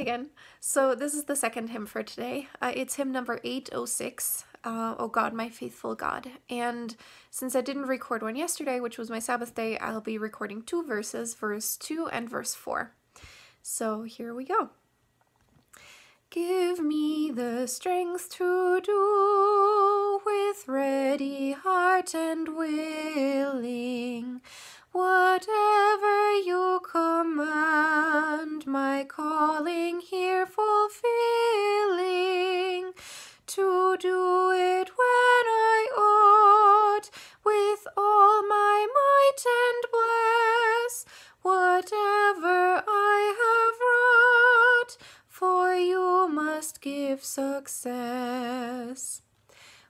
again. So this is the second hymn for today. Uh, it's hymn number 806, uh, Oh God, my faithful God. And since I didn't record one yesterday, which was my Sabbath day, I'll be recording two verses, verse 2 and verse 4. So here we go. Give me the strength to do calling here fulfilling to do it when I ought with all my might and bless whatever I have wrought, for you must give success.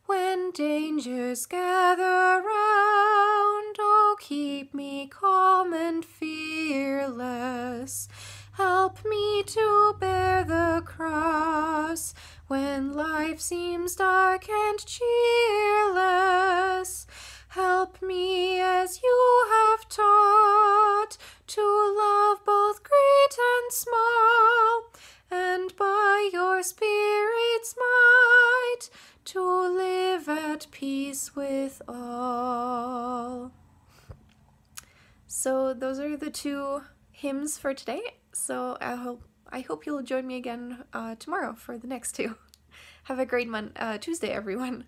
When dangers gather round, to bear the cross when life seems dark and cheerless. Help me as you have taught to love both great and small, and by your Spirit's might to live at peace with all. So those are the two hymns for today. So I hope I hope you'll join me again uh, tomorrow for the next two. Have a great mon- uh, Tuesday, everyone.